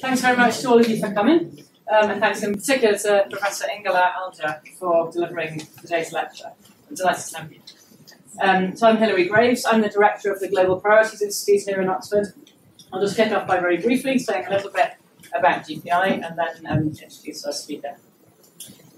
Thanks very much to all of you for coming, um, and thanks in particular to Professor Ingela Alger for delivering today's lecture. I'm delighted to have you. Um, so I'm Hilary Greaves, I'm the Director of the Global Priorities Institute here in Oxford. I'll just kick off by very briefly saying a little bit about GPI and then um, introduce our speaker.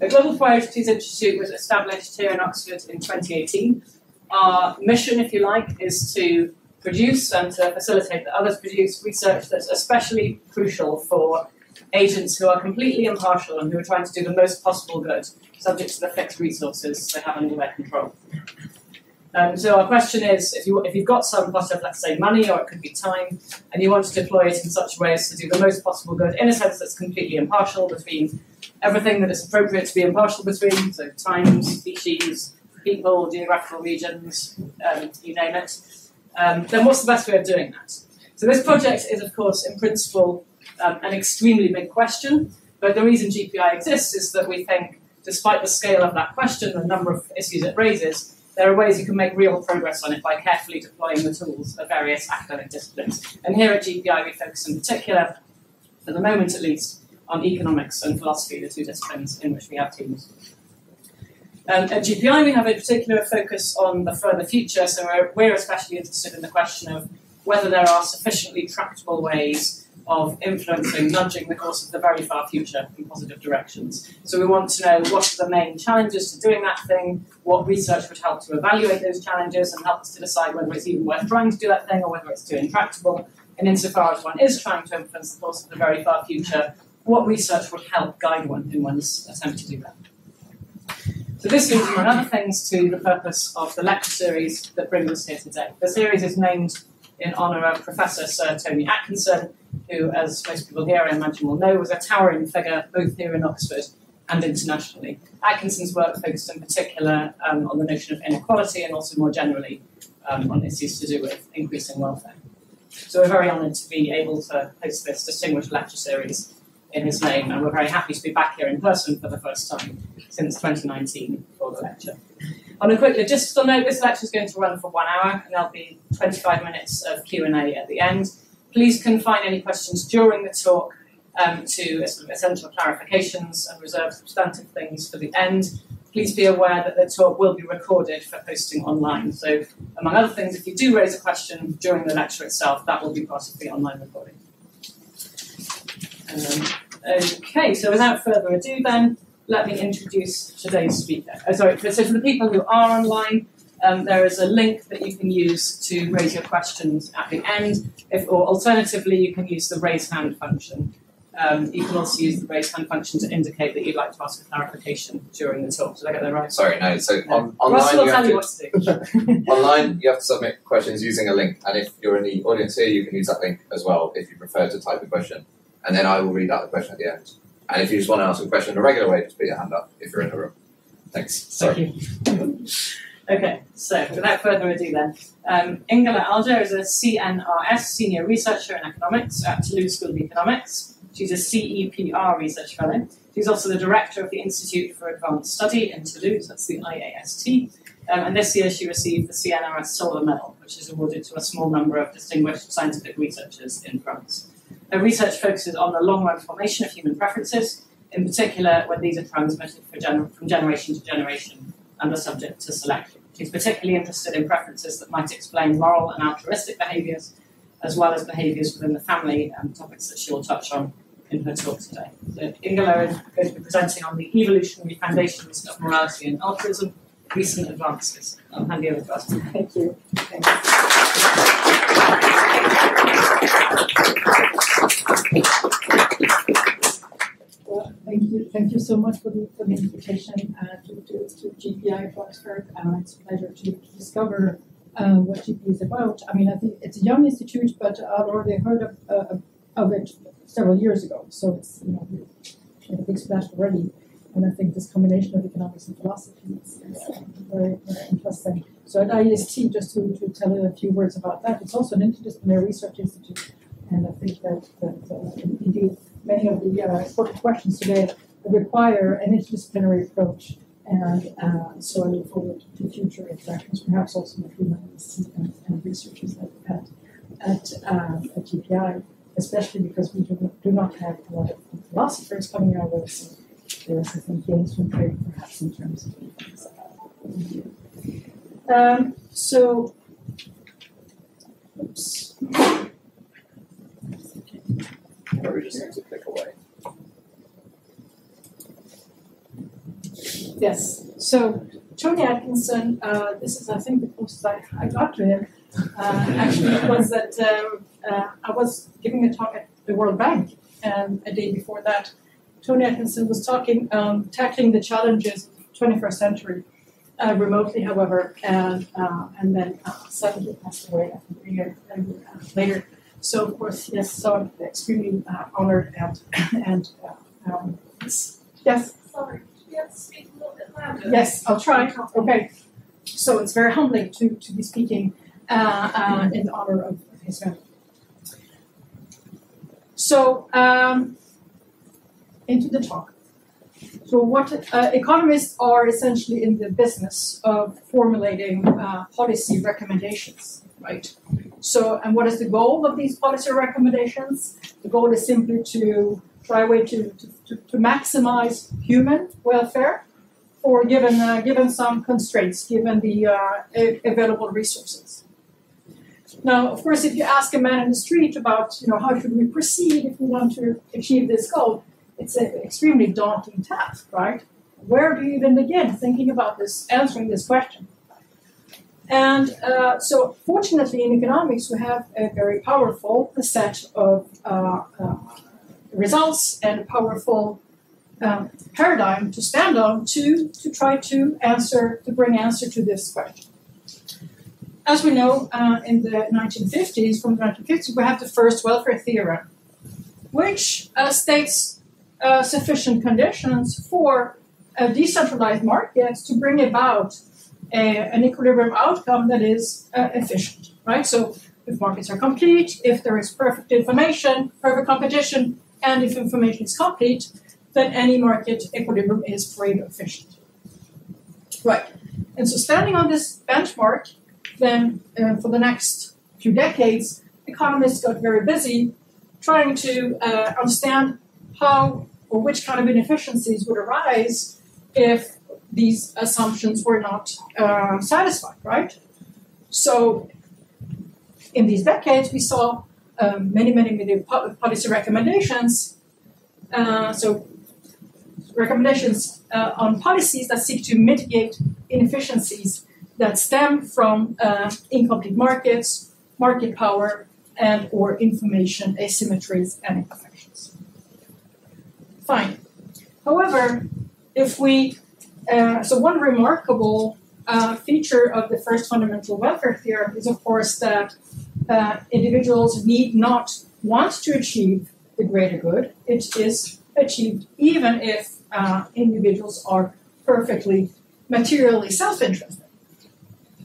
The Global Priorities Institute was established here in Oxford in 2018. Our mission, if you like, is to produce and to facilitate that others produce research that's especially crucial for agents who are completely impartial and who are trying to do the most possible good, subject to the fixed resources they have under their control. Um, so our question is, if, you, if you've got some pot of, let's say, money, or it could be time, and you want to deploy it in such ways to do the most possible good, in a sense that's completely impartial between everything that is appropriate to be impartial between, so time, species, people, geographical regions, um, you name it, um, then what's the best way of doing that? So this project is, of course, in principle, um, an extremely big question, but the reason GPI exists is that we think, despite the scale of that question, the number of issues it raises, there are ways you can make real progress on it by carefully deploying the tools of various academic disciplines. And here at GPI, we focus in particular, for the moment at least, on economics and philosophy, the two disciplines in which we have teams. Um, at GPI, we have a particular focus on the further future, so we're, we're especially interested in the question of whether there are sufficiently tractable ways of influencing, nudging the course of the very far future in positive directions. So we want to know what are the main challenges to doing that thing, what research would help to evaluate those challenges and help us to decide whether it's even worth trying to do that thing or whether it's too intractable. And insofar as one is trying to influence the course of the very far future, what research would help guide one in one's attempt to do that. So this leads, among other things, to the purpose of the lecture series that brings us here today. The series is named in honour of Professor Sir Tony Atkinson, who, as most people here I imagine will know, was a towering figure both here in Oxford and internationally. Atkinson's work focused in particular um, on the notion of inequality and also more generally um, on issues to do with increasing welfare. So we're very honoured to be able to host this distinguished lecture series in his name, and we're very happy to be back here in person for the first time since 2019 for the lecture. On a quick logistical note, this lecture is going to run for one hour, and there'll be 25 minutes of Q&A at the end. Please confine any questions during the talk um, to sort of essential clarifications and reserve substantive things for the end. Please be aware that the talk will be recorded for posting online. So, among other things, if you do raise a question during the lecture itself, that will be part of the online recording. Um, okay, so without further ado, then, let me introduce today's speaker. Oh, sorry, so for the people who are online, um, there is a link that you can use to raise your questions at the end, if, or alternatively, you can use the raise hand function. Um, you can also use the raise hand function to indicate that you'd like to ask a clarification during the talk. Did I get that right? Sorry, no. So on, Russell online, will you tell you what to do. online you have to submit questions using a link, and if you're in the audience here, you can use that link as well if you prefer to type a question, and then I will read out the question at the end. And if you just want to ask a question in a regular way, just put your hand up if you're in the room. Thanks. Sorry. Thank you. okay, so without further ado then, um, Ingela Alger is a CNRS, Senior Researcher in Economics at Toulouse School of Economics. She's a CEPR Research Fellow. She's also the Director of the Institute for Advanced Study in Toulouse, that's the IAST. Um, and this year she received the CNRS Silver Medal, which is awarded to a small number of distinguished scientific researchers in France. Her research focuses on the long run formation of human preferences, in particular when these are transmitted gener- from generation to generation and are subject to selection. She's particularly interested in preferences that might explain moral and altruistic behaviours, as well as behaviours within the family, and topics that she will touch on in her talk today. So Ingela is going to be presenting on the evolutionary foundations of morality and altruism, recent advances. I'll hand you over to us. Thank you. Thank you, thank you so much for the, for the invitation uh, to, to, to GPI of Oxford. Uh, it's a pleasure to, to discover uh, what GPI is about. I mean, I think it's a young institute, but I've already heard of, uh, of it several years ago. So it's, you know, a big splash already. And I think this combination of economics and philosophy is, is very, very interesting. So at IAST, just to, to tell you a few words about that, it's also an interdisciplinary research institute. And I think that, that uh, indeed many of the uh, important questions today require an interdisciplinary approach. And uh, so I look forward to future interactions, perhaps also with humanists and, and researchers that we've had at, uh, at GPI. especially because we do not, do not have a lot of philosophers coming our way. So there is, I think, gains from trade perhaps in terms of things. Um, so, oops. Or we just need to click away. Yes, so Tony Atkinson, uh, this is, I think, the closest I, I got to him. Uh, actually, was that um, uh, I was giving a talk at the World Bank, and a day before that, Tony Atkinson was talking, um, tackling the challenges of the 21st century, uh, remotely, however, and uh, and then uh, suddenly passed away, I think, a year, a year later. So, of course, yes, so I'm extremely honored and, and um, yes. Sorry, you speak a little bit louder. Yes, I'll try. Okay. So it's very humbling to, to be speaking uh, uh, in honor of, of his memory. So, um, into the talk. So, what uh, economists are essentially in the business of formulating uh, policy recommendations, right? So, and what is the goal of these policy recommendations? The goal is simply to try a way to, to, to, maximize human welfare or given, uh, given some constraints, given the uh, available resources. Now, of course, if you ask a man in the street about, you know, how should we proceed if we want to achieve this goal, it's an extremely daunting task, right? Where do you even begin thinking about this, answering this question? And uh, so, fortunately, in economics, we have a very powerful set of uh, uh, results and a powerful um, paradigm to stand on to, to try to answer, to bring answer to this question. As we know, uh, in the 1950s, from the 1950s, we have the first welfare theorem, which uh, states uh, sufficient conditions for a decentralized markets to bring about a, an equilibrium outcome that is uh, efficient, right? So if markets are complete, if there is perfect information, perfect competition, and if information is complete, then any market equilibrium is pretty efficient. Right. And so standing on this benchmark, then uh, for the next few decades, economists got very busy trying to uh, understand how or which kind of inefficiencies would arise if these assumptions were not uh, satisfied, right? So in these decades, we saw um, many, many, many policy recommendations. Uh, so recommendations uh, on policies that seek to mitigate inefficiencies that stem from uh, incomplete markets, market power, and or information asymmetries and. Fine. However, if we uh, so one remarkable uh, feature of the first fundamental welfare theorem is, of course, that uh, individuals need not want to achieve the greater good. It is achieved even if uh, individuals are perfectly materially self interested.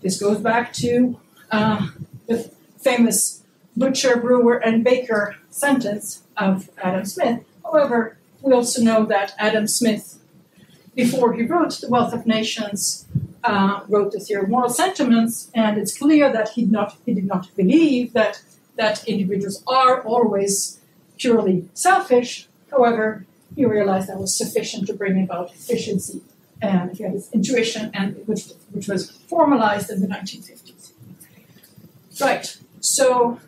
This goes back to uh, the famous butcher, brewer, and baker sentence of Adam Smith. However, we also know that Adam Smith, before he wrote The Wealth of Nations, uh, wrote the theory of moral sentiments, and it's clear that he, not, he did not believe that, that individuals are always purely selfish. However, he realized that was sufficient to bring about efficiency, and he had his intuition, and which, which was formalized in the 1950s. Right, so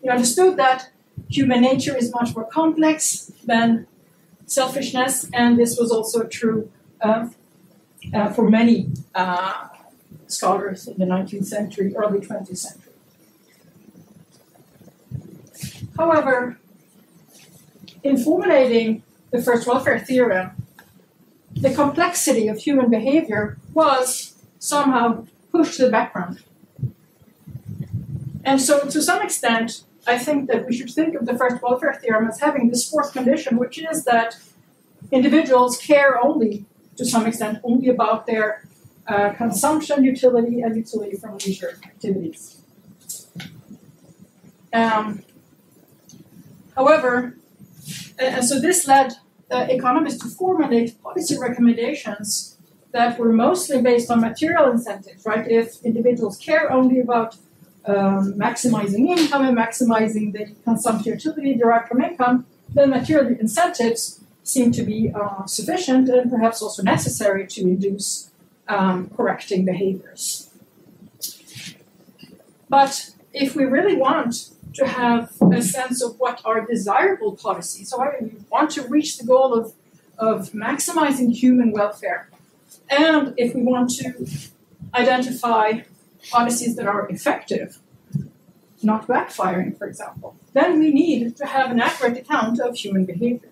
he understood that human nature is much more complex than selfishness, and this was also true uh, uh, for many uh, scholars in the 19th century, early 20th century. However, in formulating the first welfare theorem, the complexity of human behavior was somehow pushed to the background. And so, to some extent, I think that we should think of the first welfare theorem as having this fourth condition, which is that individuals care only to some extent only about their uh, consumption, utility, and utility from leisure activities. Um, however, and, so this led uh, economists to formulate policy recommendations that were mostly based on material incentives, right? If individuals care only about um, maximizing income and maximizing the consumption utility derived from income, then material incentives seem to be uh, sufficient and perhaps also necessary to induce um, correcting behaviors. But if we really want to have a sense of what are desirable policies, so I want to reach the goal of, of maximizing human welfare, and if we want to identify policies that are effective, not backfiring, for example, then we need to have an accurate account of human behavior.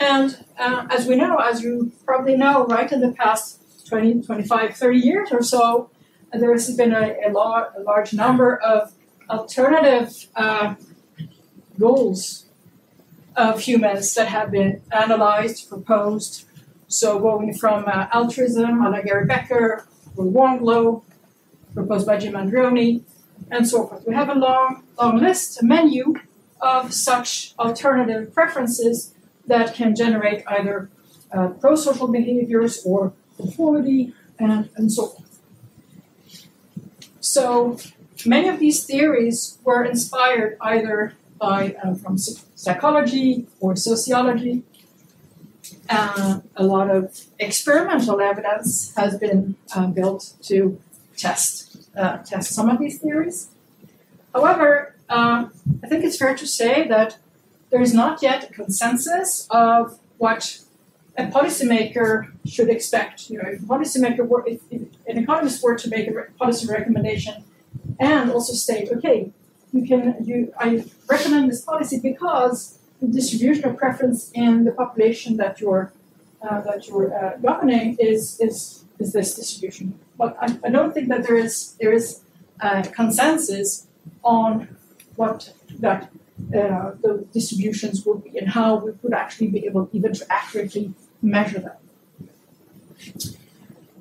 And uh, as we know, as you probably know, right, in the past 20, 25, 30 years or so, there has been a, a, a large number of alternative uh, goals of humans that have been analyzed, proposed. So going from uh, altruism, a Gary Becker, Warm glow, proposed by Jim Andreoni, and so forth. We have a long, long list, a menu of such alternative preferences that can generate either uh, pro-social behaviors or conformity and, and so forth. So many of these theories were inspired either by uh, from psychology or sociology. Uh, a lot of experimental evidence has been uh, built to test uh, test some of these theories. However, uh, I think it's fair to say that there is not yet a consensus of what a policymaker should expect. You know, if a policymaker were, if, if an economist were to make a policy recommendation and also state, okay, you can, you, I recommend this policy because the distribution of preference in the population that you're uh, that you're uh, governing is is is this distribution. But I, I don't think that there is there is a consensus on what that uh, the distributions would be and how we could actually be able even to accurately measure them.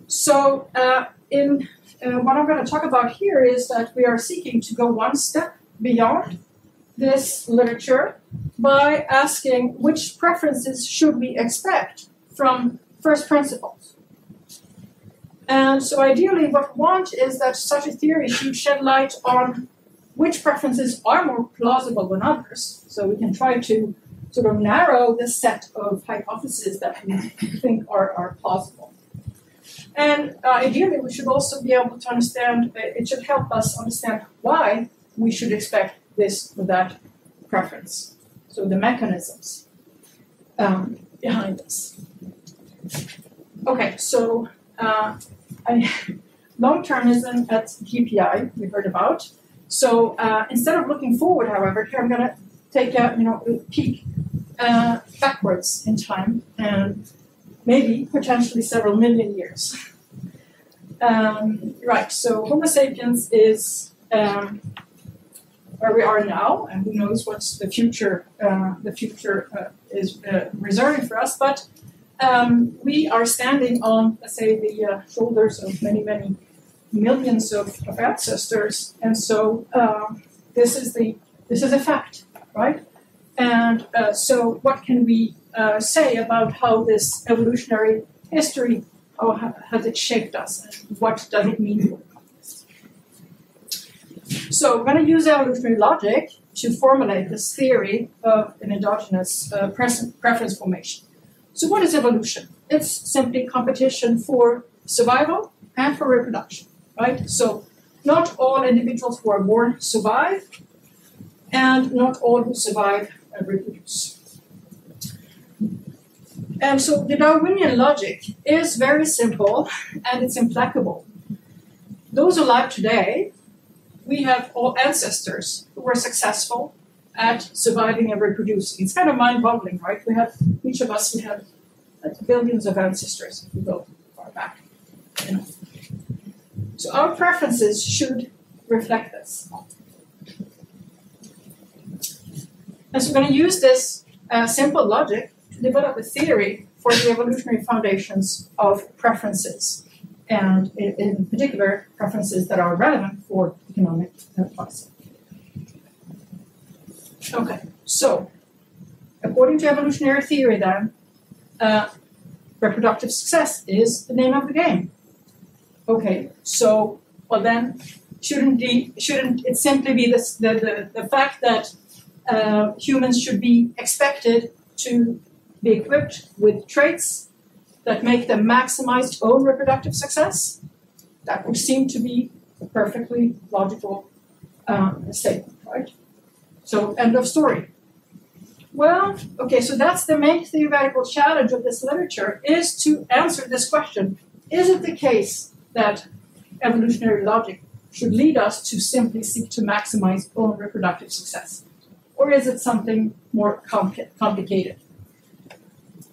So, uh, in uh, what I'm going to talk about here is that we are seeking to go one step beyond this literature by asking which preferences should we expect from first principles. And so, ideally, what we want is that such a theory should shed light on which preferences are more plausible than others. So, we can try to sort of narrow the set of hypotheses that we think are, are plausible. And uh, ideally, we should also be able to understand, uh, it should help us understand why we should expect this or that preference. So the mechanisms um, behind this. Okay, so uh, long-termism at GPI we heard about. So uh, instead of looking forward, however, here I'm going to take a you know a peek uh, backwards in time and maybe potentially several million years. Um, right, so Homo sapiens is um, where we are now, and who knows what the future uh, the future uh, is uh, reserving for us. But um, we are standing on, let's say, the uh, shoulders of many, many millions of, of ancestors, and so um, this is the this is a fact, right? And uh, so, what can we uh, say about how this evolutionary history, how has it shaped us, and what does it mean? So, we're going to use evolutionary logic to formulate this theory of an endogenous uh, preference formation. So, what is evolution? It's simply competition for survival and for reproduction, right? So, not all individuals who are born survive, and not all who survive and reproduce. And so the Darwinian logic is very simple and it's implacable. Those alive today, we have all ancestors who were successful at surviving and reproducing. It's kind of mind-boggling, right? We have each of us we have billions of ancestors if we go far back. You know. So our preferences should reflect this. And so we're going to use this uh, simple logic to develop a theory for the evolutionary foundations of preferences, and in, particular, preferences that are relevant for economic policy. Okay, so according to evolutionary theory, then, uh, reproductive success is the name of the game. Okay, so well then, shouldn't the, shouldn't it simply be this, the, the, the fact that uh, humans should be expected to be equipped with traits that make them maximize own reproductive success? That would seem to be a perfectly logical um, statement, right? So, end of story. Well, okay, so that's the main theoretical challenge of this literature is to answer this question. Is it the case that evolutionary logic should lead us to simply seek to maximize own reproductive success? Or is it something more compli- complicated?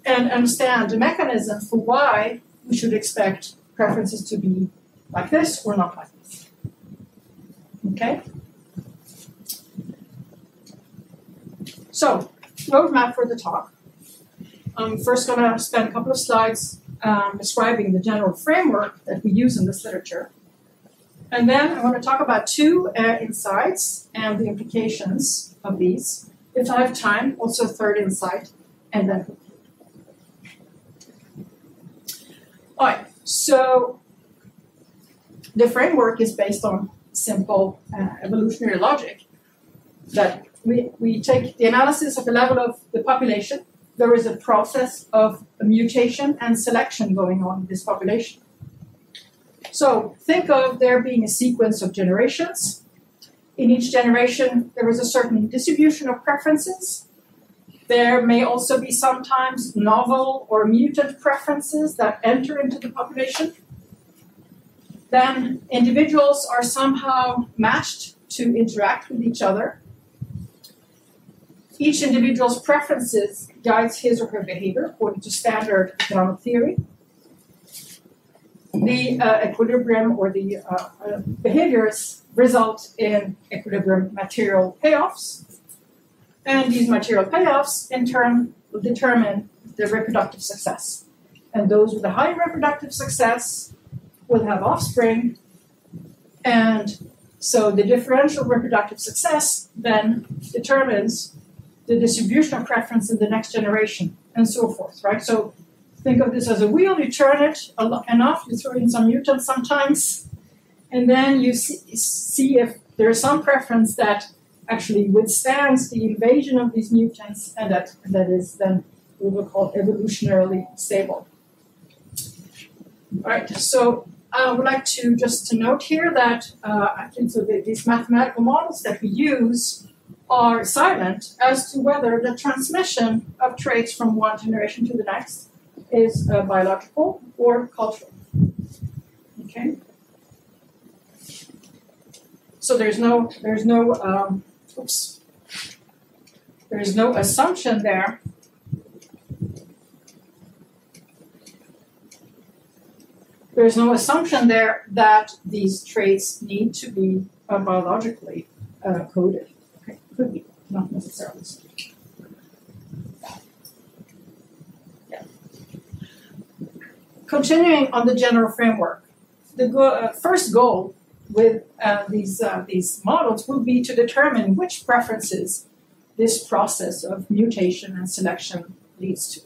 And understand the mechanism for why we should expect preferences to be like this or not like this. Okay? So, roadmap for the talk. I'm first going to spend a couple of slides um, describing the general framework that we use in this literature. And then I want to talk about two uh, insights and the implications of these. If I have time, also a third insight, and then conclude. All right, so the framework is based on simple uh, evolutionary logic that we, we take the analysis of the level of the population. There is a process of mutation and selection going on in this population. So think of there being a sequence of generations. In each generation, there is a certain distribution of preferences. There may also be sometimes novel or mutant preferences that enter into the population. Then individuals are somehow matched to interact with each other each individual's preferences guides his or her behavior according to standard economic theory. The uh, equilibrium or the uh, uh, behaviors result in equilibrium material payoffs, and these material payoffs in turn will determine the reproductive success. And those with a high reproductive success will have offspring, and so the differential reproductive success then determines the distribution of preference in the next generation, and so forth, right? So think of this as a wheel, you turn it enough, you throw in some mutants sometimes, and then you see, see if there is some preference that actually withstands the invasion of these mutants and that, that is then what we call evolutionarily stable. All right, so I would like to just to note here that uh, I think so the, these mathematical models that we use are silent as to whether the transmission of traits from one generation to the next is uh, biological or cultural. Okay. So there's no there's no um, oops there's no assumption there. There's no assumption there that these traits need to be uh, biologically uh, coded. Could be, not necessarily. Yeah. Continuing on the general framework, the go- uh, first goal with uh, these uh, these models will be to determine which preferences this process of mutation and selection leads to.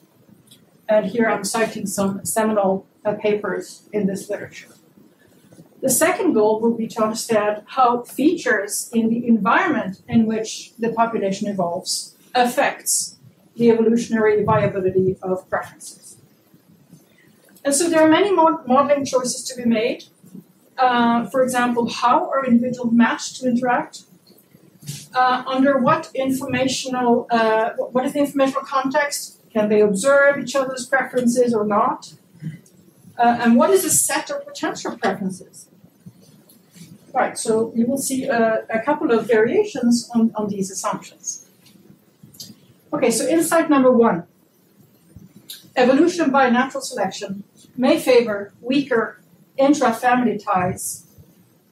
And here I'm citing some seminal uh, papers in this literature. The second goal will be to understand how features in the environment in which the population evolves affects the evolutionary viability of preferences. And so there are many modeling choices to be made. Uh, for example, how are individuals matched to interact? Uh, under what informational, uh, what is the informational context? Can they observe each other's preferences or not? Uh, and what is a set of potential preferences? Right, so you will see uh, a couple of variations on, on these assumptions. Okay, so insight number one. Evolution by natural selection may favor weaker intra-family ties,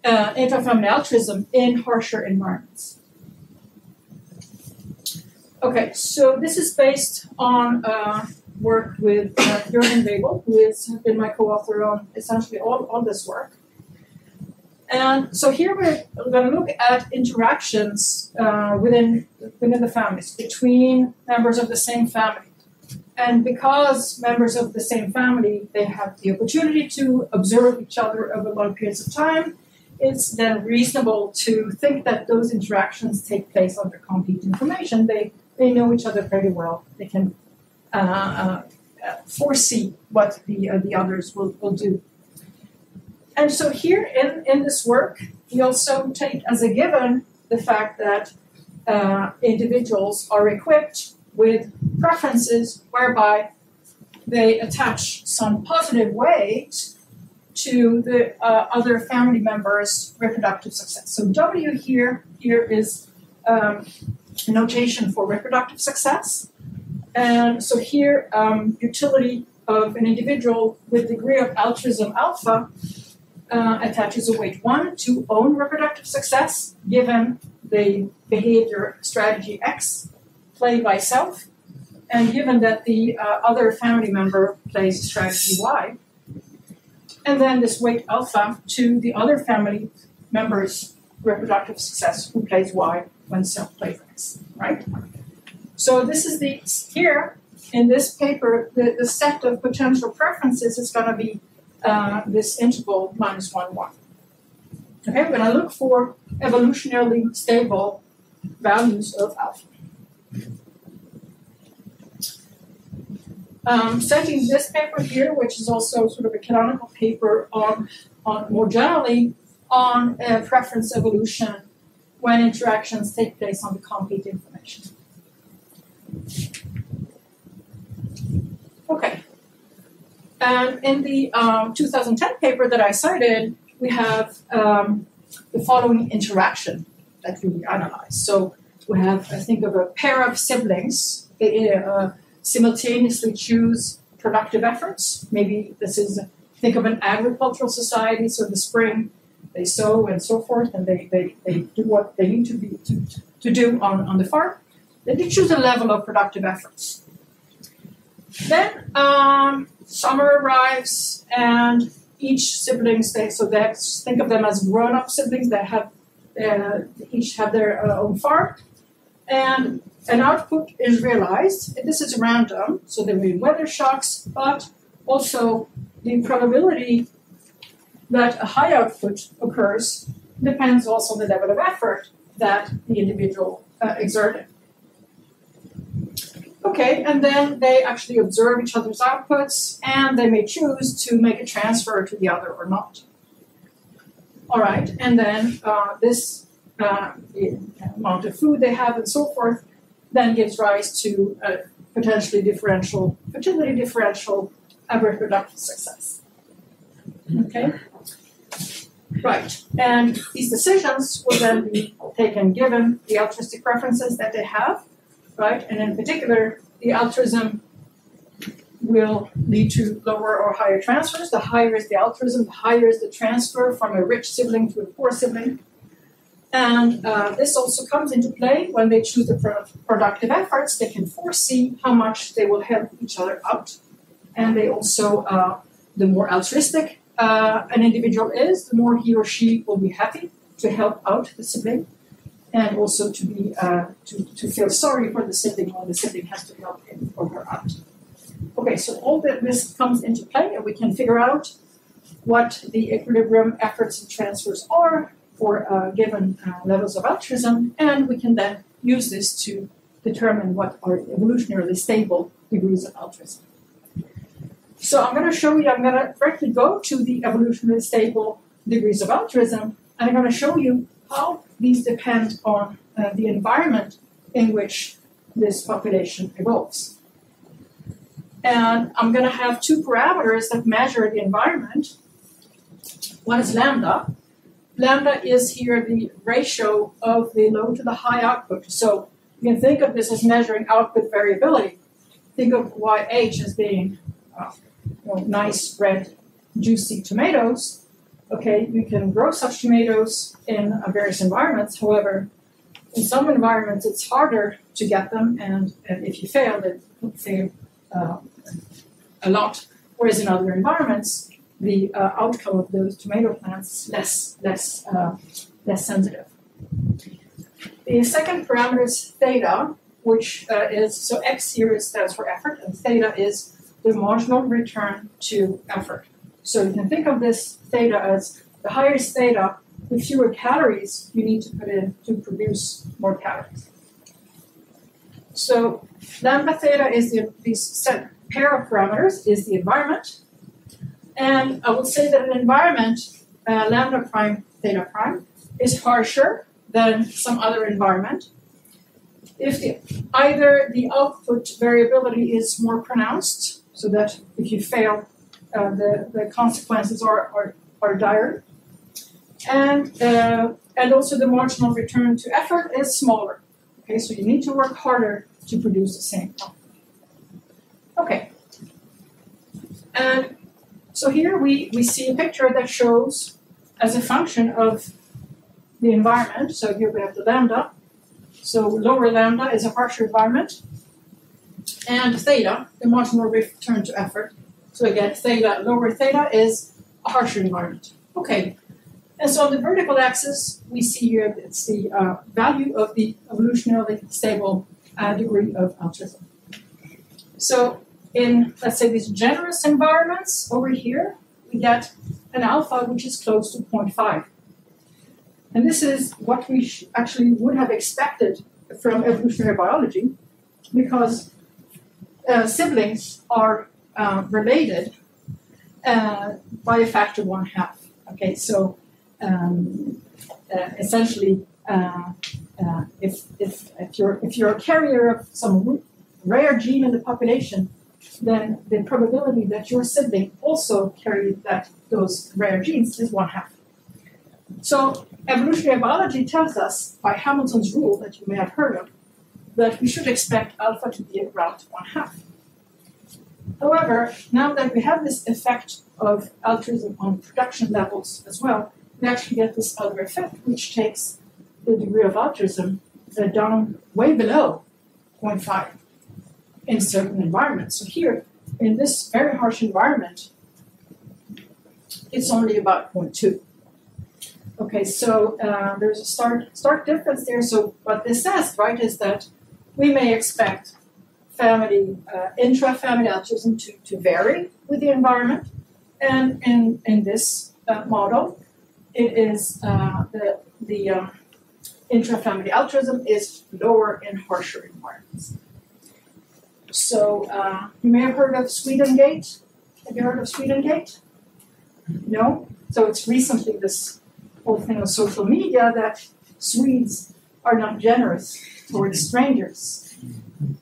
uh, intra-family altruism in harsher environments. Okay, so this is based on uh, work with uh, Jörgen who has been my co-author on essentially all, all this work. And so here we're going to look at interactions uh, within within the families between members of the same family. And because members of the same family, they have the opportunity to observe each other over long periods of time, it's then reasonable to think that those interactions take place under complete information. They they know each other pretty well. They can uh, uh, foresee what the uh, the others will, will do. And so here in, in this work, we also take as a given the fact that uh, individuals are equipped with preferences whereby they attach some positive weight to the uh, other family members' reproductive success. So W here here is um, notation for reproductive success, and so here um, utility of an individual with degree of altruism alpha uh, attaches a weight one to own reproductive success given the behavior strategy X play by self, and given that the uh, other family member plays strategy Y and then this weight alpha to the other family members' reproductive success who plays Y when self plays X, right? So this is the here in this paper, the, the set of potential preferences is going to be uh, this interval minus one one. Okay, we're going to look for evolutionarily stable values of alpha. Um, this paper here, which is also sort of a canonical paper on, on more generally on uh, preference evolution when interactions take place on the complete information. Okay. And in the um, 2010 paper that I cited, we have um, the following interaction that we analyze. So we have, I think, of a pair of siblings. Uh, simultaneously choose productive efforts. Maybe this is, think of an agricultural society, so the spring they sow and so forth, and they, they, they do what they need to, be, to, to do on, on the farm. Then they choose a level of productive efforts. Then um, summer arrives, and each sibling stays, so they think of them as grown up siblings that have uh, each have their uh, own farm. And an output is realized. This is random, so there will be weather shocks, but also the probability that a high output occurs depends also on the level of effort that the individual uh, exerted. Okay, and then they actually observe each other's outputs and they may choose to make a transfer to the other or not. All right, and then uh, this uh, the amount of food they have and so forth then gives rise to a potentially differential, fertility differential of reproductive success. Okay? Right. And these decisions will then be taken given the altruistic preferences that they have, right? And in particular, the altruism will lead to lower or higher transfers. The higher is the altruism, the higher is the transfer from a rich sibling to a poor sibling. And uh, this also comes into play when they choose the pro- productive efforts. They can foresee how much they will help each other out. And they also, uh, the more altruistic uh, an individual is, the more he or she will be happy to help out the sibling. And also to be uh, to, to feel sorry for the sibling when the sibling has to help him or her out. Okay, so all that this comes into play, and we can figure out what the equilibrium efforts and transfers are for uh, given uh, levels of altruism, and we can then use this to determine what are evolutionarily stable degrees of altruism. So I'm going to show you, I'm going to directly go to the evolutionarily stable degrees of altruism, and I'm going to show you how these depend on uh, the environment in which this population evolves. And I'm going to have two parameters that measure the environment. One is lambda, lambda is here the ratio of the low to the high output. So you can think of this as measuring output variability. Think of YH as being uh, you know, nice, red, juicy tomatoes. Okay, you can grow such tomatoes in uh, various environments. However, in some environments it's harder to get them, and, and if you fail, it fail uh, a lot. Whereas in other environments, the uh, outcome of those tomato plants less less uh, less sensitive. The second parameter is theta, which uh, is so x here stands for effort, and theta is the marginal return to effort. So you can think of this theta as the higher theta, the fewer calories you need to put in to produce more calories. So lambda theta is the this set pair of parameters is the environment. And I would say that an environment, uh, lambda prime theta prime, is harsher than some other environment. If the, either the output variability is more pronounced, so that if you fail, uh, the, the consequences are, are, are dire, and, uh, and also the marginal return to effort is smaller. Okay, so you need to work harder to produce the same output. Okay. And so here we, we see a picture that shows as a function of the environment. So here we have the lambda. So lower lambda is a harsher environment. And theta, the marginal return to effort. So again, theta, lower theta is a harsher environment. Okay. And so on the vertical axis, we see here it's the uh, value of the evolutionarily stable uh, degree of altruism. So in, let's say, these generous environments over here, we get an alpha which is close to 0.5. And this is what we actually would have expected from evolutionary biology because uh, siblings are uh, related uh, by a factor one half. Okay, so um, uh, essentially, uh, uh, if, if, if, you're, if you're a carrier of some rare gene in the population, then the probability that your sibling also carried that those rare genes is one half. So evolutionary biology tells us by Hamilton's rule that you may have heard of that we should expect alpha to be around one half. However, now that we have this effect of altruism on production levels as well, we actually get this other effect, which takes the degree of altruism uh, down way below 0.5 in certain environments. So here, in this very harsh environment, it's only about 0.2. Okay, so uh, there's a stark, stark difference there. So what this says, right, is that we may expect family, uh, intra-family altruism to, to vary with the environment. And in, in this uh, model, it is uh, the, the um, intra-family altruism is lower in harsher environments. So uh, you may have heard of Sweden Gate. Have you heard of Sweden Gate? No? So it's recently this whole thing on social media that Swedes are not generous towards strangers.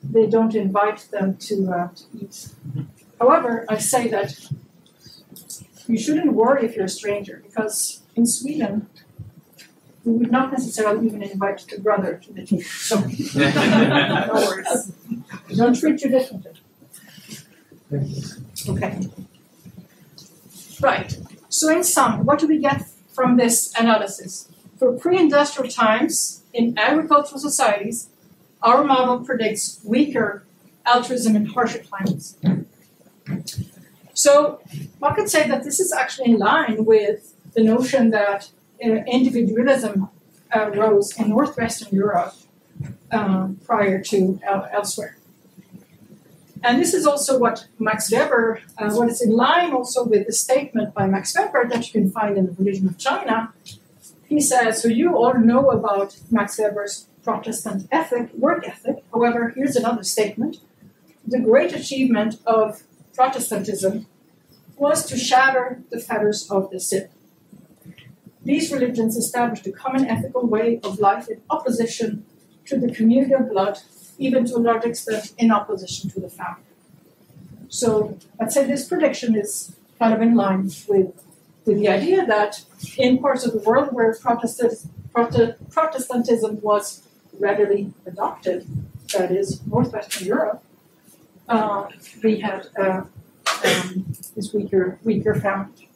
They don't invite them to, uh, to eat. However, I say that you shouldn't worry if you're a stranger because in Sweden, we would not necessarily even invite the brother to the tea. So, no worries. Don't treat you differently. Okay. Right. So, in sum, what do we get from this analysis? For pre industrial times, in agricultural societies, our model predicts weaker altruism in harsher climates. So, one could say that this is actually in line with the notion that uh, individualism uh, rose in northwestern Europe um, prior to uh, elsewhere. And this is also what Max Weber, uh, what is in line also with the statement by Max Weber that you can find in the Religion of China. He says, so you all know about Max Weber's Protestant ethic, work ethic. However, here's another statement. The great achievement of Protestantism was to shatter the fetters of the sib. These religions established a common ethical way of life in opposition to the communal blood, even to a large extent in opposition to the family. So I'd say this prediction is kind of in line with, with the idea that in parts of the world where Protestant, Protestantism was readily adopted, that is, Northwestern Europe, uh, we had uh, um, this weaker, weaker family.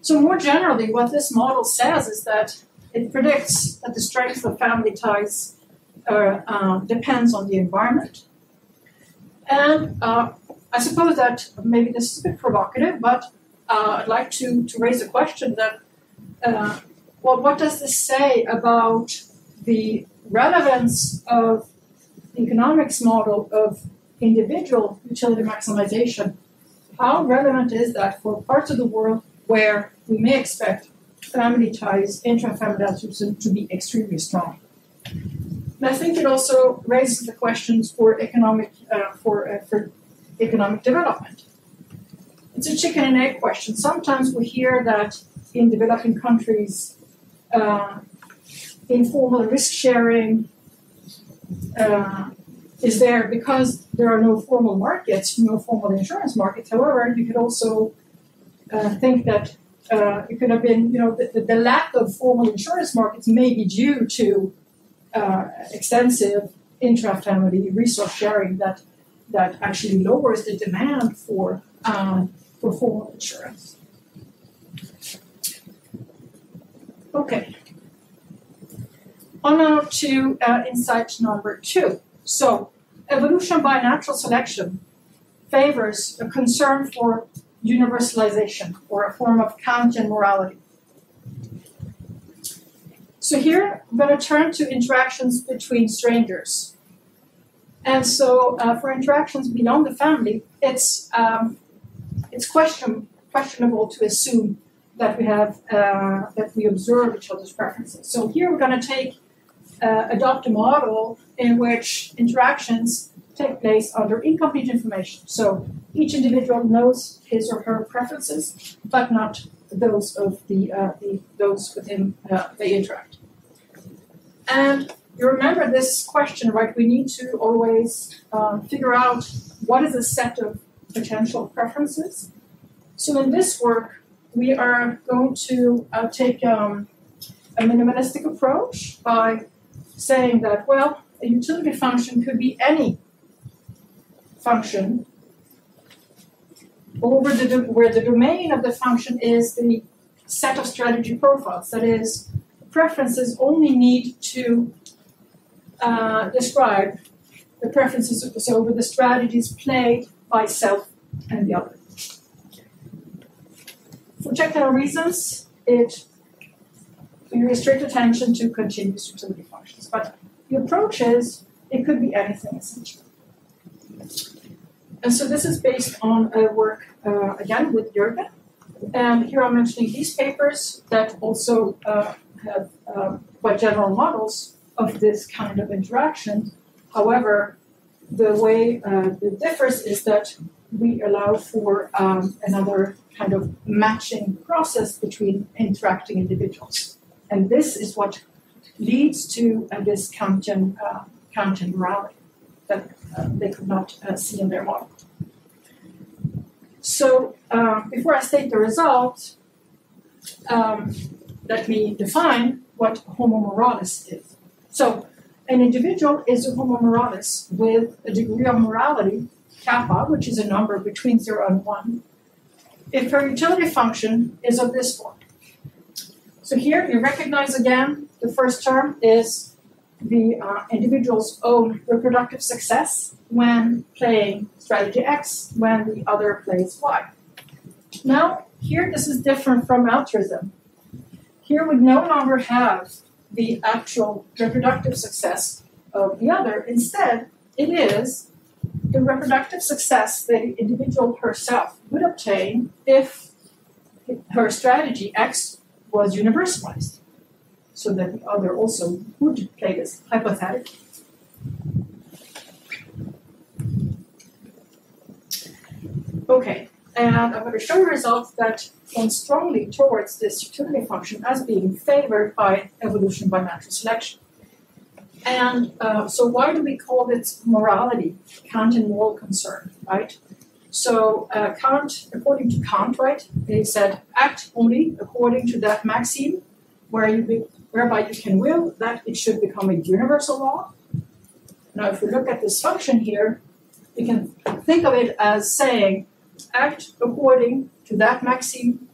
So more generally, what this model says is that it predicts that the strength of family ties uh, depends on the environment. And uh, I suppose that maybe this is a bit provocative, but uh, I'd like to, to raise a question that, uh, well, what does this say about the relevance of the economics model of individual utility maximization? How relevant is that for parts of the world where we may expect family ties, intra-family to, to be extremely strong. And I think it also raises the questions for economic uh, for uh, for economic development. It's a chicken and egg question. Sometimes we hear that in developing countries, uh, informal risk sharing uh, is there because there are no formal markets, no formal insurance markets. However, you could also uh, think that uh, it could have been, you know, the, the, lack of formal insurance markets may be due to uh, extensive intra-family resource sharing that that actually lowers the demand for um, for formal insurance. Okay. On now to uh, insight number two. So, evolution by natural selection favors a concern for universalization or a form of Kantian morality. So here I'm going to turn to interactions between strangers. And so uh, for interactions beyond the family, it's um, it's question, questionable to assume that we have uh, that we observe each other's preferences. So here we're going to take uh, adopt a model in which interactions take place under incomplete information. So each individual knows his or her preferences, but not those of the, uh, the those with whom uh, they interact. And you remember this question, right? We need to always um, figure out what is a set of potential preferences. So in this work, we are going to uh, take um, a minimalistic approach by saying that, well, a utility function could be any function over the where the domain of the function is the set of strategy profiles. That is, preferences only need to uh, describe the preferences so over the strategies played by self and the other. For technical reasons, it we restrict attention to continuous utility functions. But the approach is it could be anything essentially. And so this is based on a work, uh, again, with Jörgen. And here I'm mentioning these papers that also uh, have uh, quite general models of this kind of interaction. However, the way uh, it differs is that we allow for um, another kind of matching process between interacting individuals. And this is what leads to uh, this Kantian, uh, Kantian morality that uh, they could not uh, see in their model. So uh, before I state the result, um, let me define what homo moralis is. So an individual is a homo moralis with a degree of morality, kappa, which is a number between 0 and 1, if her utility function is of this form. So here you recognize again the first term is the uh, individual's own reproductive success when playing strategy X, when the other plays Y. Now, here this is different from altruism. Here we no longer have the actual reproductive success of the other. Instead, it is the reproductive success that the individual herself would obtain if her strategy X was universalized, so that the other also would play this hypothetically. Okay, and I'm going to show results that point strongly towards this utility function as being favored by evolution by natural selection. And uh, so, why do we call it morality, Kantian moral concern, right? So, uh, Kant, according to Kant, right, he said act only according to that maxim, where you be, whereby you can will that it should become a universal law. Now, if we look at this function here, we can think of it as saying act according to that maxim,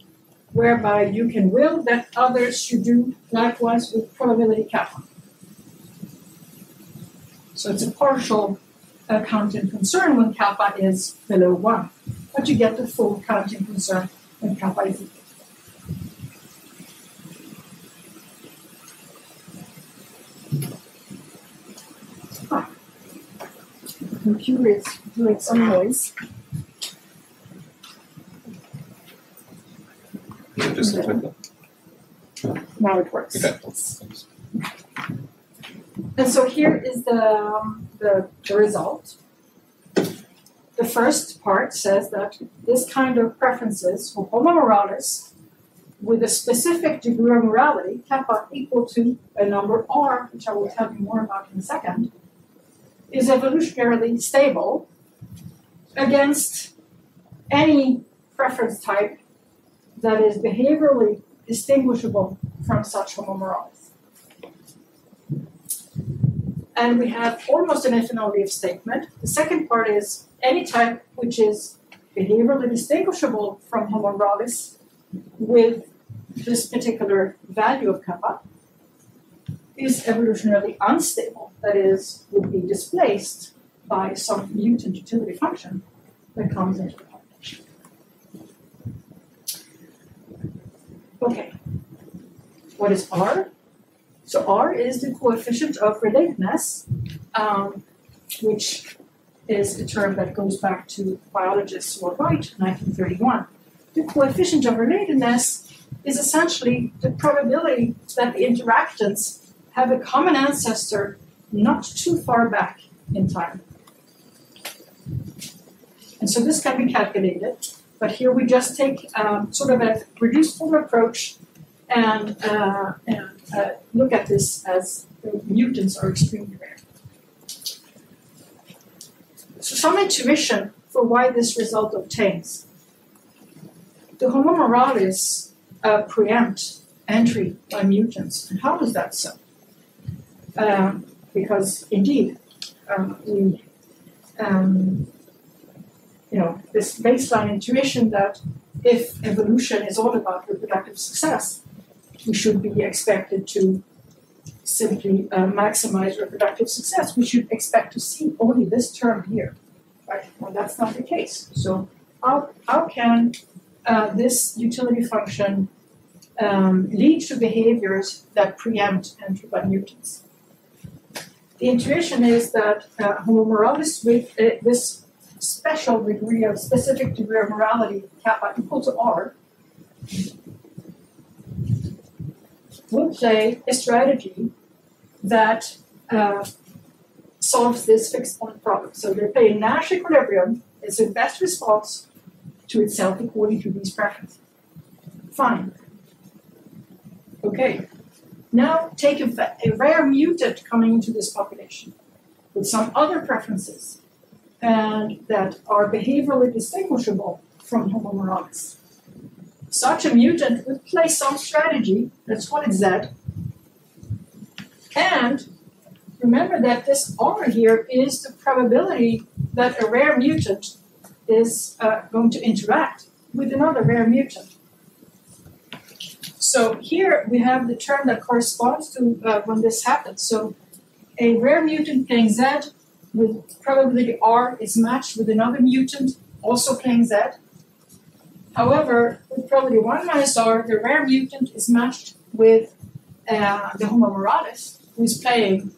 whereby you can will that others should do likewise with probability kappa. So it's a partial uh, Kantian concern when kappa is below 1. But you get the full Kantian concern when kappa is equal. Computer is doing some noise. Just second. now it works. Okay. And so here is the, um, the, the result. The first part says that this kind of preferences for homo moralis with a specific degree of morality, kappa equal to a number r, which I will tell you more about in a second, is evolutionarily stable against any preference type that is behaviorally distinguishable from such homo. And we have almost an if statement. The second part is any type which is behaviorally distinguishable from homo with this particular value of kappa is evolutionarily unstable, that is, would be displaced by some mutant utility function that comes into the population. Okay, what is R? So R is the coefficient of relatedness, um, which is a term that goes back to biologist Wright, 1931. The coefficient of relatedness is essentially the probability that the interactants have a common ancestor not too far back in time. And so this can be calculated, but here we just take um, sort of a reduced form approach and, uh, and uh, look at this as the mutants are extremely rare. So some intuition for why this result obtains. The Homo moralis uh, preempt entry by mutants. And how is that so? Um, because indeed, um, we, um, you know, this baseline intuition that if evolution is all about reproductive success, we should be expected to simply uh, maximize reproductive success. We should expect to see only this term here, right? Well, that's not the case. So how, how can uh, this utility function um, lead to behaviors that preempt entry by mutants? The intuition is that uh, Homo moralis with uh, this special degree of specific degree of morality, kappa equal to r, would play a strategy that uh, solves this fixed point problem. So they play Nash equilibrium is the best response to itself according to these preferences. Fine. Okay. Now take a, a rare mutant coming into this population with some other preferences and that are behaviorally distinguishable from Homo moralis. Such a mutant would play some strategy, that's what it's Z. And remember that this R here is the probability that a rare mutant is uh, going to interact with another rare mutant. So here we have the term that corresponds to uh, when this happens. So a rare mutant playing Z with probability R is matched with another mutant also playing Z. However, with probability 1 minus R, the rare mutant is matched with uh, the Homo moralis, who is playing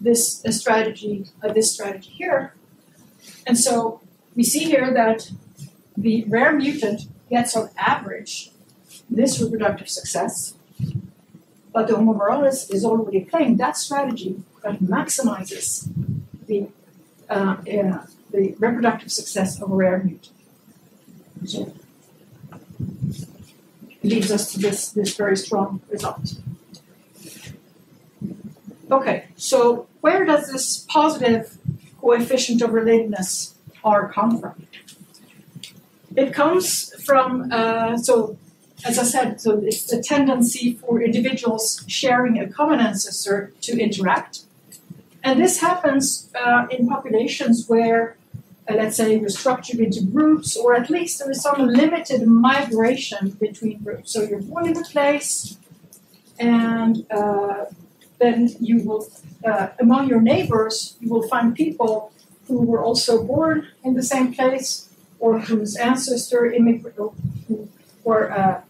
this strategy, uh, this strategy here. And so we see here that the rare mutant gets on average this reproductive success, but the Homo moralis is already playing that strategy that maximizes the, uh, uh, the reproductive success of a rare mutant. So leads us to this, this very strong result. Okay, so where does this positive coefficient of relatedness R come from? It comes from, uh, so as I said, so it's the tendency for individuals sharing a common ancestor to interact. And this happens uh, in populations where, uh, let's say, you're structured into groups, or at least there is some limited migration between groups. So you're born in a place, and uh, then you will, uh, among your neighbors, you will find people who were also born in the same place, or whose ancestor immigrated, or uh,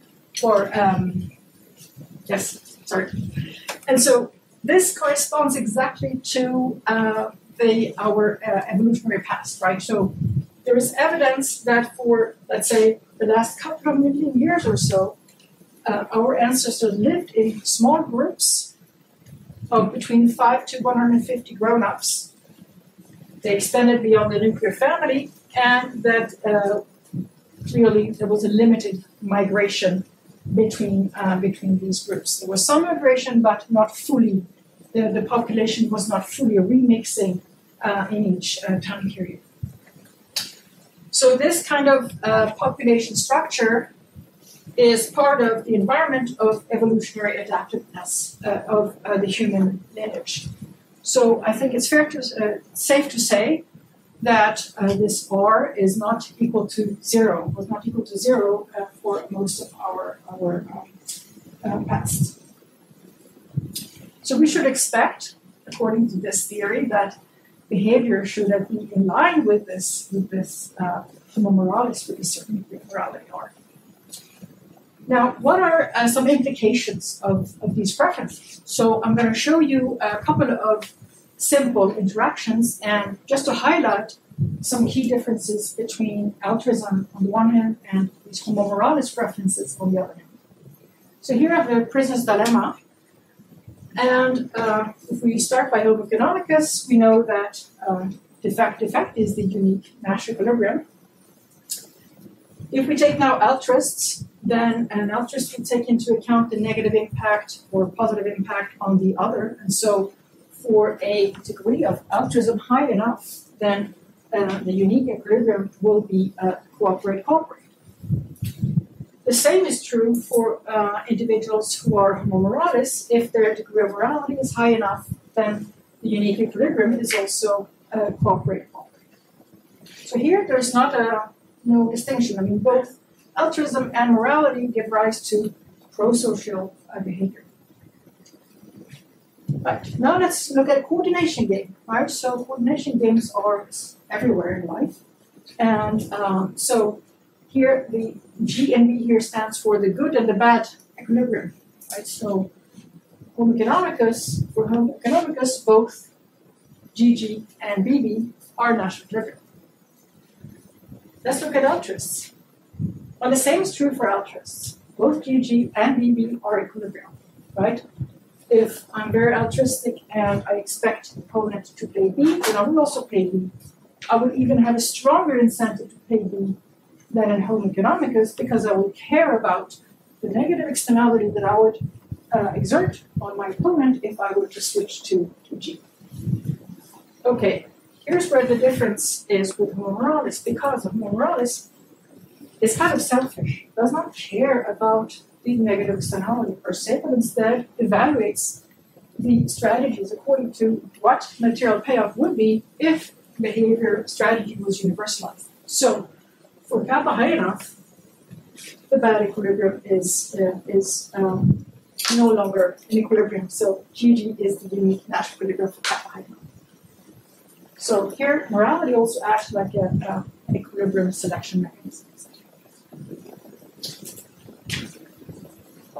or um, yes, sorry. And so this corresponds exactly to uh, the our uh, evolutionary past, right? So there is evidence that for let's say the last couple of million years or so, uh, our ancestors lived in small groups of between 5 to 150 grown ups. They extended beyond the nuclear family, and that uh, clearly there was a limited migration between, uh, between these groups. There was some migration, but not fully. The, the population was not fully remixing uh, in each uh, time period. So, this kind of uh, population structure is part of the environment of evolutionary adaptiveness uh, of uh, the human lineage. So I think it's fair to safe to say that uh, this R is not equal to zero, was not equal to zero uh, for most of our our um, uh, past. So we should expect, according to this theory, that behavior should be in line with this with this uh, homo moralis, with a certain morality R. Now, what are uh, some implications of, of these preferences? So I'm going to show you a couple of simple interactions and just to highlight some key differences between altruism on the one hand and these homo moralis preferences on the other hand. So here I have the prisoner's dilemma. And uh, if we start by Homo economicus, we know that um, defect is the unique Nash equilibrium. If we take now altruists, then an altruist can take into account the negative impact or positive impact on the other. And so, for a degree of altruism high enough, then uh, the unique equilibrium will be uh, cooperate cooperate. The same is true for uh, individuals who are homo moralis. If their degree of morality is high enough, then the unique equilibrium is also uh, cooperate cooperate. So here, there's not a no distinction. I mean, both altruism and morality give rise to pro-social uh, behavior. Right, now let's look at coordination game, right? So coordination games are everywhere in life. And um, so here the G and B here stands for the good and the bad equilibrium, right? So Homo economicus, for Homo economicus, both GG and BB are Nash equilibrium. Let's look at altruists. Well, the same is true for altruists. Both GG and BB are equilibrium, right? If I'm very altruistic and I expect the opponent to pay B, then I will also pay B. I will even have a stronger incentive to pay B than in Homo economicus because I will care about the negative externality that I would uh, exert on my opponent if I were to switch to, to G. Okay, here's where the difference is with Homo moralis because Homo moralis is kind of selfish, does not care about the negative externality per se, but instead evaluates the strategies according to what material payoff would be if behavior strategy was universalized. So, for kappa high enough, the bad equilibrium is uh, is um, no longer in equilibrium. So GG is the unique Nash equilibrium for kappa high enough. So here, morality also acts like a, uh, an equilibrium selection mechanism.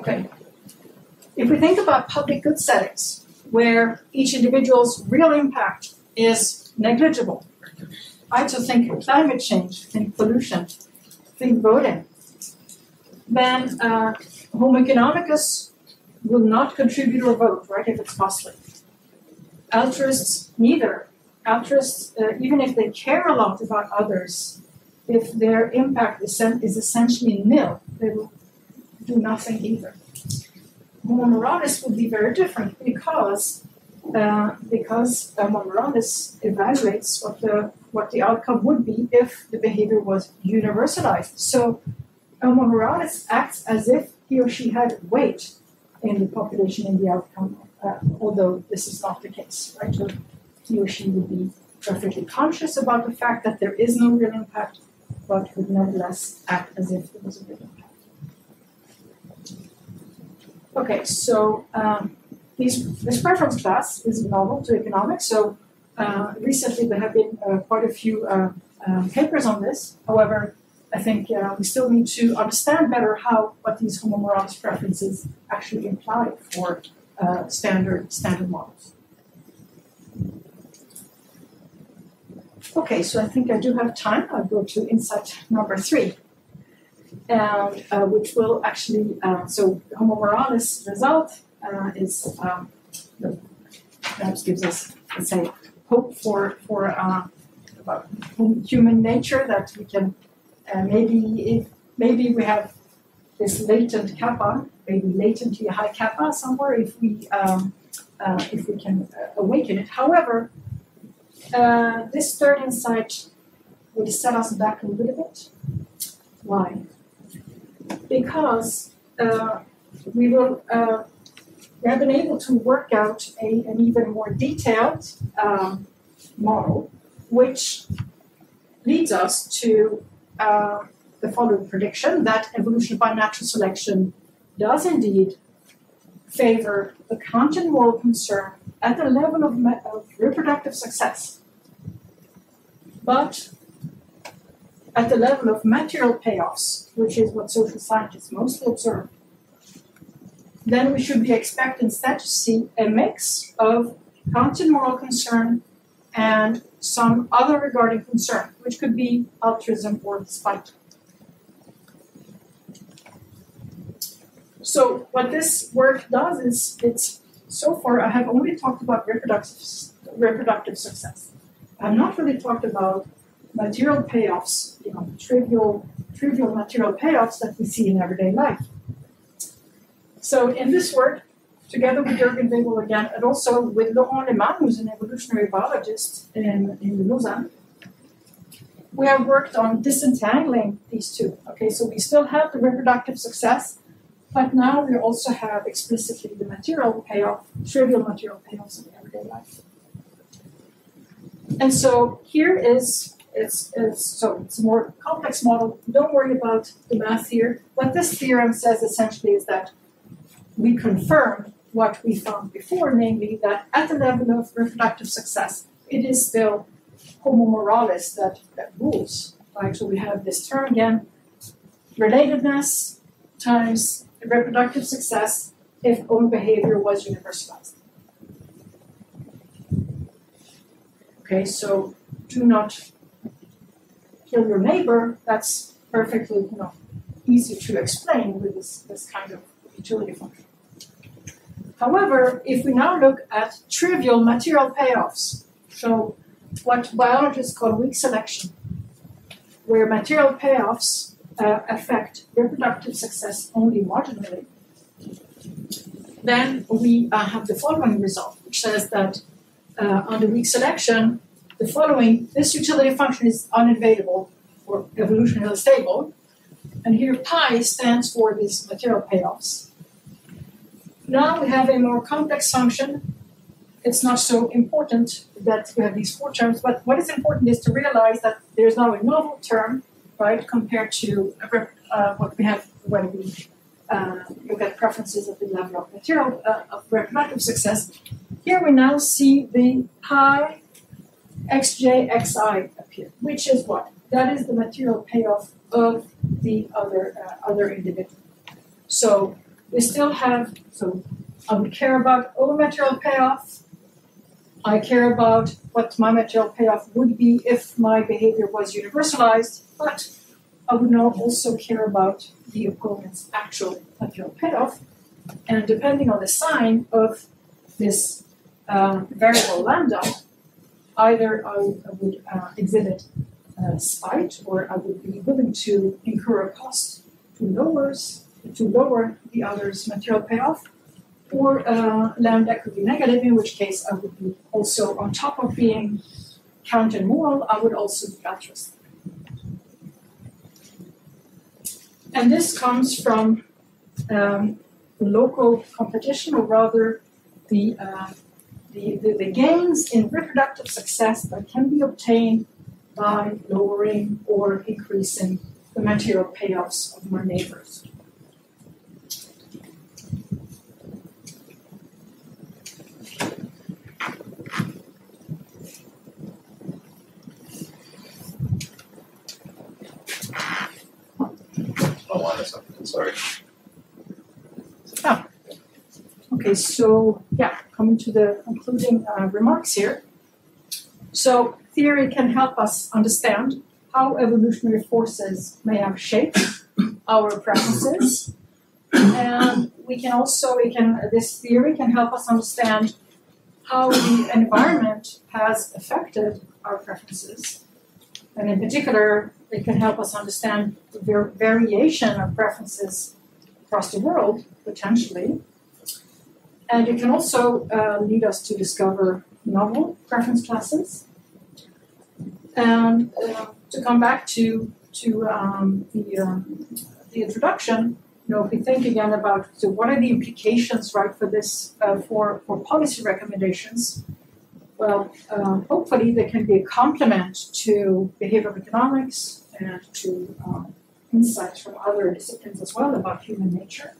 Okay. If we think about public good settings, where each individual's real impact is negligible, I just think climate change, think pollution, think voting, then uh, Homo economicus will not contribute or vote, right, if it's costly. Altruists, neither. Altruists, uh, even if they care a lot about others, if their impact is, is essentially nil, they will do nothing either. Homo moralis would be very different because uh, because uh, Homo moralis evaluates what the what the outcome would be if the behavior was universalized. So Homo moralis acts as if he or she had weight in the population in the outcome, uh, although this is not the case, right? So he or she would be perfectly conscious about the fact that there is no real impact, but would nevertheless act as if there was a real impact. Okay, so um, these, this preference class is novel to economics. So uh, recently there have been uh, quite a few uh, um, papers on this. However, I think uh, we still need to understand better how what these homo moralis preferences actually imply for uh, standard standard models. Okay, so I think I do have time. I'll go to insight number three. And uh, which will actually uh, so Homo moralis result uh, is um, perhaps gives us let's say hope for for uh, human nature that we can uh, maybe if maybe we have this latent kappa maybe latently high kappa somewhere if we um, uh, if we can awaken it. However, this third insight would set us back a little bit. Why? Because uh, we will uh, we have been able to work out a, an even more detailed um, model, which leads us to uh, the following prediction that evolution by natural selection does indeed favor the Kantian moral concern at the level of, of reproductive success. But at the level of material payoffs, which is what social scientists mostly observe, then we should be expecting instead to see a mix of Kantian moral concern and some other regarding concern, which could be altruism or spite. So what this work does is it's so far I have only talked about reproductive reproductive success. I've not really talked about material payoffs, you know, trivial trivial material payoffs that we see in everyday life. So in this work, together with Jörgen Weibull again, and also with Laurent Lehmann, who's an evolutionary biologist in, in Lausanne, we have worked on disentangling these two. Okay, so we still have the reproductive success, but now we also have explicitly the material payoff, trivial material payoffs in everyday life. And so here is it's, it's so it's a more complex model. Don't worry about the math here. What this theorem says essentially is that we confirm what we found before, namely that at the level of reproductive success, it is still homo moralis that, that rules. Right? So we have this term again, relatedness times reproductive success if own behavior was universalized. Okay, so do not kill your neighbor, that's perfectly you know, easy to explain with this, this kind of utility function. However, if we now look at trivial material payoffs, so what biologists call weak selection, where material payoffs uh, affect reproductive success only marginally, then we uh, have the following result, which says that uh, under weak selection, the following this utility function is uninvadable or evolutionarily stable, and here pi stands for these material payoffs. Now we have a more complex function. It's not so important that we have these four terms, but what is important is to realize that there's now a novel term, right, compared to uh, what we have when we uh, look at preferences at the level of material uh, of reproductive success. Here we now see the pi xj appear, which is what? That is the material payoff of the other uh, other individual. So we still have, so I would care about all material payoff. I care about what my material payoff would be if my behavior was universalized, but I would now also care about the opponent's actual material payoff. And depending on the sign of this um, variable lambda, either I, would uh, exhibit uh, spite or I would be willing to incur a cost to lowers to lower the other's material payoff, or uh, lambda could be negative, in which case I would be also, on top of being Kantian moral, I would also be altruistic. And this comes from um, local competition, or rather the, uh, the, the, the gains in reproductive success that can be obtained by lowering or increasing the material payoffs of my neighbors. Oh, second, sorry. Ah. Okay, so yeah, coming to the concluding uh, remarks here. So theory can help us understand how evolutionary forces may have shaped our preferences. And we can also, we can, this theory can help us understand how the environment has affected our preferences. And in particular, it can help us understand the var- variation of preferences across the world, potentially. And it can also uh, lead us to discover novel preference classes. And uh, to come back to to um, the um, the introduction, you know, if we think again about so what are the implications, right, for this uh, for for policy recommendations? Well, uh, hopefully they can be a complement to behavioral economics and to um, insights from other disciplines as well about human nature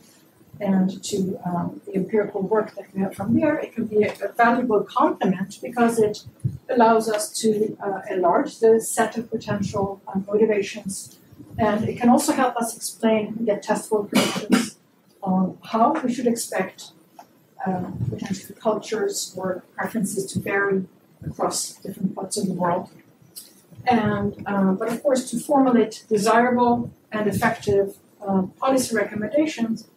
and to um, the empirical work that we have from there. It can be a, a valuable complement because it allows us to uh, enlarge the set of potential uh, motivations. And it can also help us explain, and get testable predictions on how we should expect uh, potential cultures or preferences to vary across different parts of the world. And, uh, but of course, to formulate desirable and effective uh, policy recommendations,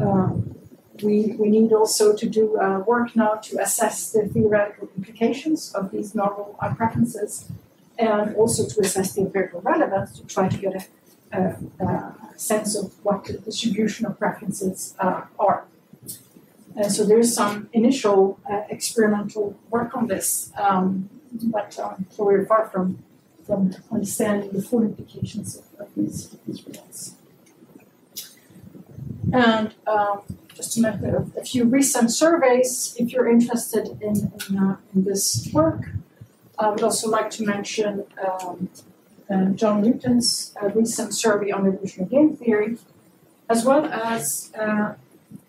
um, we, we need also to do uh, work now to assess the theoretical implications of these novel preferences and also to assess the empirical relevance to try to get a, a, a sense of what the distribution of preferences uh, are. And so there's some initial uh, experimental work on this, um, but um, so we're far from, from understanding the full implications of, of these results. And um, just to make a, a, few recent surveys, if you're interested in, in, uh, in this work, I would also like to mention um, uh, John Newton's uh, recent survey on evolutionary game theory, as well as uh,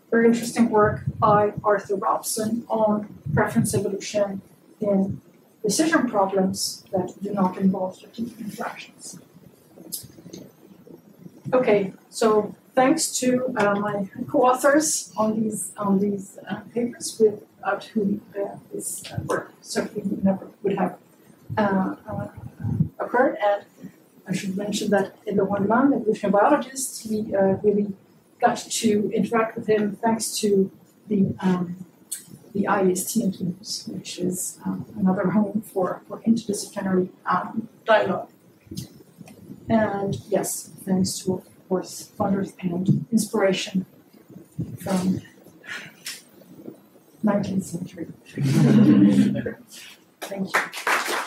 very interesting work by Arthur Robson on preference evolution in decision problems that do not involve strategic interactions. Okay, so thanks to uh, my co-authors on these on these uh, papers, without whom uh, this uh, work certainly would never would have uh, uh, occurred. And I should mention that Edouard Mann, evolutionary biologist, we really got to interact with him thanks to the um, the IAST teams, which is um, another home for, for interdisciplinary um, dialogue. And yes, thanks to course, funders and inspiration from 19th century. Thank you.